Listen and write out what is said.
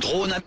どうな